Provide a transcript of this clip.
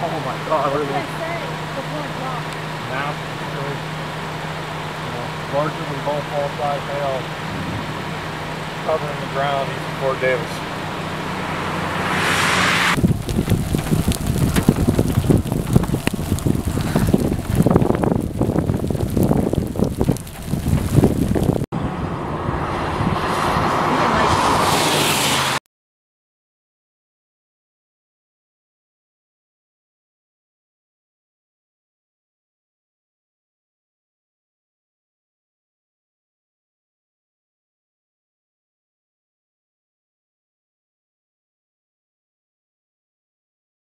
Oh my god, look What this. did I say? Before it dropped. Massive, big, you know, larger than both ball size hail covering the ground even Fort Davis